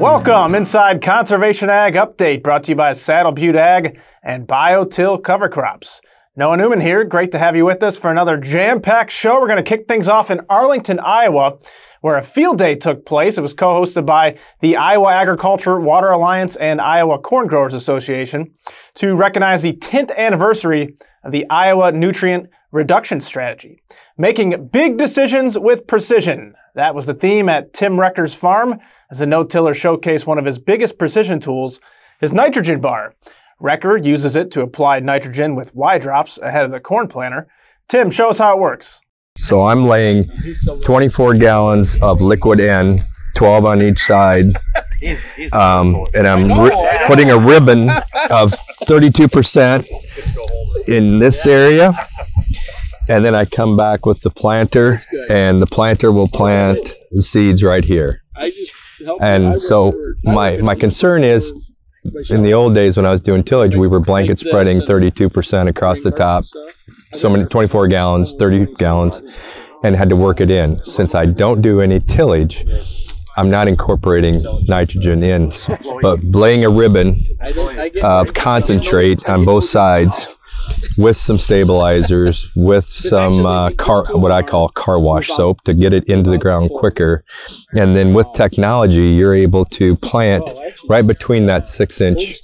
Welcome inside Conservation Ag Update, brought to you by Saddle Butte Ag and BioTill Cover Crops. Noah Newman here. Great to have you with us for another jam-packed show. We're going to kick things off in Arlington, Iowa, where a field day took place. It was co-hosted by the Iowa Agriculture Water Alliance and Iowa Corn Growers Association to recognize the 10th anniversary of the Iowa Nutrient Reduction Strategy. Making big decisions with precision. That was the theme at Tim Recker's farm as the no-tiller showcased one of his biggest precision tools, his nitrogen bar. Recker uses it to apply nitrogen with Y drops ahead of the corn planter. Tim, show us how it works. So I'm laying 24 gallons of liquid N, 12 on each side, um, and I'm putting a ribbon of 32% in this area, and then I come back with the planter, and the planter will plant the seeds right here. And so my my concern is in the old days when I was doing tillage, we were blanket spreading 32% across the top, so many 24 gallons, 30 gallons, and had to work it in. Since I don't do any tillage, I'm not incorporating nitrogen in, but laying a ribbon of concentrate on both sides with some stabilizers, with some uh, car, what I call car wash soap to get it into the ground quicker. And then with technology, you're able to plant right between that six inch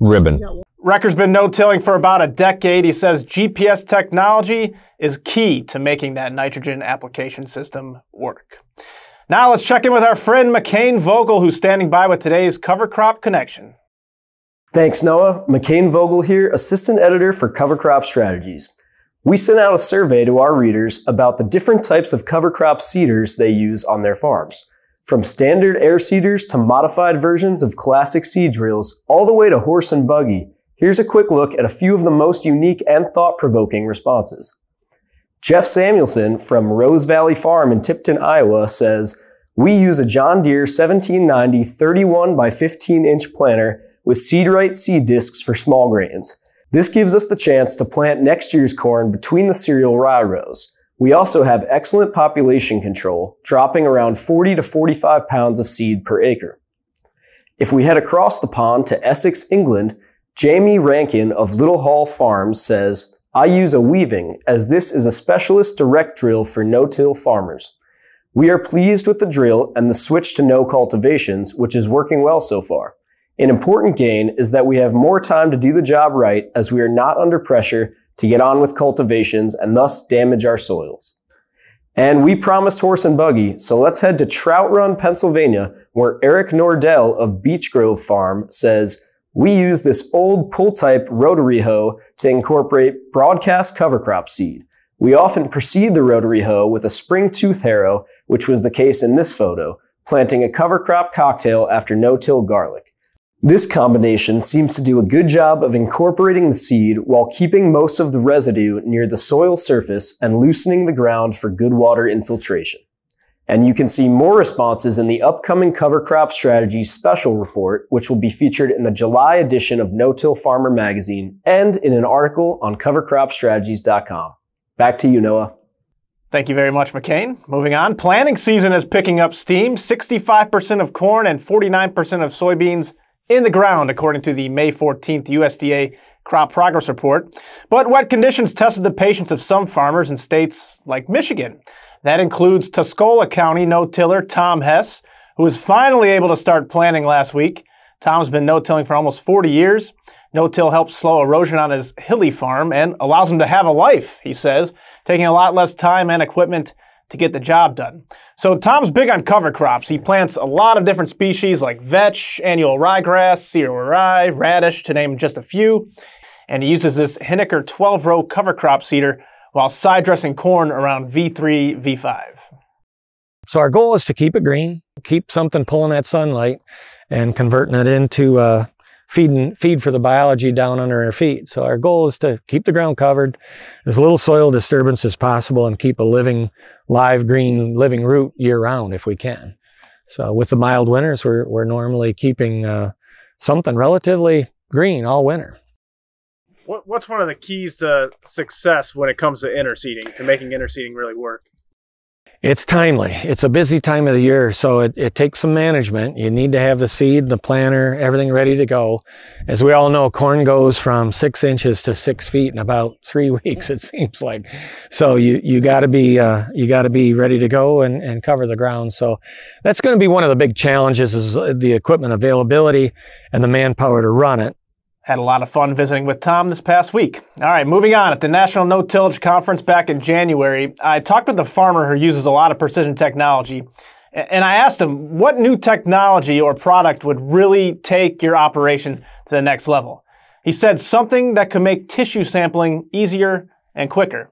ribbon. Recker's been no-tilling for about a decade. He says GPS technology is key to making that nitrogen application system work. Now let's check in with our friend Mackane Vogel, who's standing by with today's Cover Crop Connection. Thanks, Noah. Mackane Vogel here, Assistant Editor for Cover Crop Strategies. We sent out a survey to our readers about the different types of cover crop seeders they use on their farms. From standard air seeders to modified versions of classic seed drills, all the way to horse and buggy, here's a quick look at a few of the most unique and thought-provoking responses. Jeff Samuelson from Rose Valley Farm in Tipton, Iowa says, We use a John Deere 1790 31 by 15 inch planter with SeedRite seed discs for small grains. This gives us the chance to plant next year's corn between the cereal rye rows. We also have excellent population control, dropping around 40 to 45 pounds of seed per acre. If we head across the pond to Essex, England, Jamie Rankin of Little Hall Farms says, I use a Weaving as this is a specialist direct drill for no-till farmers. We are pleased with the drill and the switch to no cultivations, which is working well so far. An important gain is that we have more time to do the job right as we are not under pressure to get on with cultivations and thus damage our soils. And we promised horse and buggy, so let's head to Trout Run, Pennsylvania, where Eric Nordell of Beech Grove Farm says, we use this old pull type rotary hoe to incorporate broadcast cover crop seed. We often precede the rotary hoe with a spring tooth harrow, which was the case in this photo, planting a cover crop cocktail after no-till garlic. This combination seems to do a good job of incorporating the seed while keeping most of the residue near the soil surface and loosening the ground for good water infiltration. And you can see more responses in the upcoming Cover Crop Strategies special report, which will be featured in the July edition of No-Till Farmer magazine and in an article on covercropstrategies.com. Back to you, Noah. Thank you very much, Mackane. Moving on, planting season is picking up steam. 65% of corn and 49% of soybeans in the ground, according to the May 14th USDA Crop Progress Report. But wet conditions tested the patience of some farmers in states like Michigan. That includes Tuscola County no-tiller Tom Hess, who was finally able to start planting last week. Tom's been no-tilling for almost 40 years. No-till helps slow erosion on his hilly farm and allows him to have a life, he says, taking a lot less time and equipment to get the job done. So Tom's big on cover crops. He plants a lot of different species like vetch, annual ryegrass, cereal rye, radish, to name just a few. And he uses this Hiniker 12-row cover crop seeder while side dressing corn around V3, V5. So our goal is to keep it green, keep something pulling that sunlight and converting it into uh, feeding, feed for the biology down under our feet. So our goal is to keep the ground covered, as little soil disturbance as possible, and keep a living, live, green, living root year round if we can. So with the mild winters, we're, we're normally keeping uh, something relatively green all winter. What, what's one of the keys to success when it comes to interseeding, to making interseeding really work? It's timely. It's a busy time of the year, so it, it takes some management. You need to have the seed, the planter, everything ready to go. As we all know, corn goes from six inches to six feet in about three weeks. It seems like, so you you got to be uh, you got to be ready to go and, and cover the ground. So that's going to be one of the big challenges is the equipment availability and the manpower to run it. Had a lot of fun visiting with Tom this past week. All right, moving on. At the National No Tillage Conference back in January, I talked with a farmer who uses a lot of precision technology. And I asked him what new technology or product would really take your operation to the next level. He said something that could make tissue sampling easier and quicker.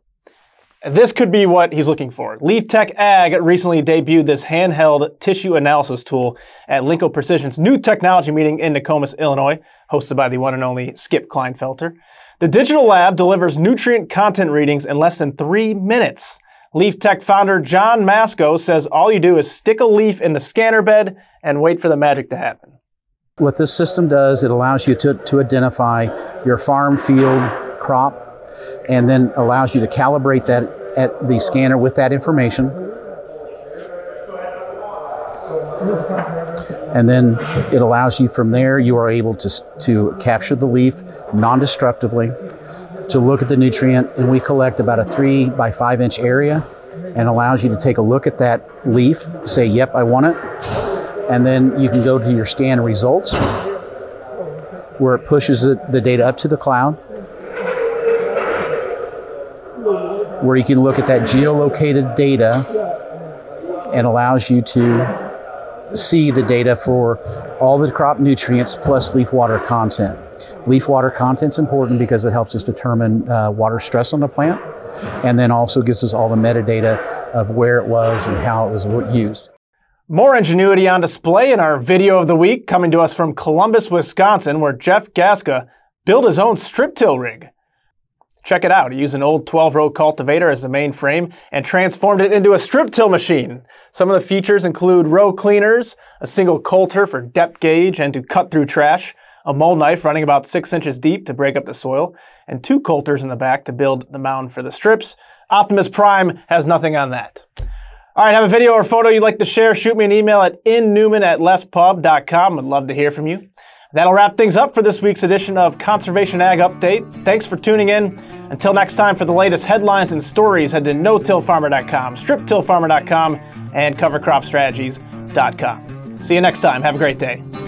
This could be what he's looking for. LeafTech Ag recently debuted this handheld tissue analysis tool at Linco Precision's new technology meeting in Nokomis, Illinois, hosted by the one and only Skip Kleinfelter. The digital lab delivers nutrient content readings in less than three minutes. LeafTech founder John Mascoe says all you do is stick a leaf in the scanner bed and wait for the magic to happen. What this system does, it allows you to, to identify your farm, field, crop, and then allows you to calibrate that at the scanner with that information. And then it allows you from there, you are able to, to capture the leaf non destructively, to look at the nutrient, and we collect about a three by five inch area and allows you to take a look at that leaf, say, Yep, I want it. And then you can go to your scan results where it pushes the data up to the cloud where you can look at that geolocated data and allows you to see the data for all the crop nutrients plus leaf water content. Leaf water content is important because it helps us determine uh, water stress on the plant and then also gives us all the metadata of where it was and how it was used. More ingenuity on display in our video of the week coming to us from Columbus, Wisconsin, where Jeff Gaska built his own strip till rig. Check it out. He used an old 12-row cultivator as the main frame and transformed it into a strip till machine. Some of the features include row cleaners, a single coulter for depth gauge and to cut through trash, a mold knife running about 6 inches deep to break up the soil, and two coulters in the back to build the mound for the strips. Optimus Prime has nothing on that. All right, have a video or photo you'd like to share, shoot me an email at innewman at lespub.com. I'd love to hear from you. That'll wrap things up for this week's edition of Conservation Ag Update. Thanks for tuning in. Until next time, for the latest headlines and stories, head to no-tillfarmer.com, striptillfarmer.com, and covercropstrategies.com. See you next time. Have a great day.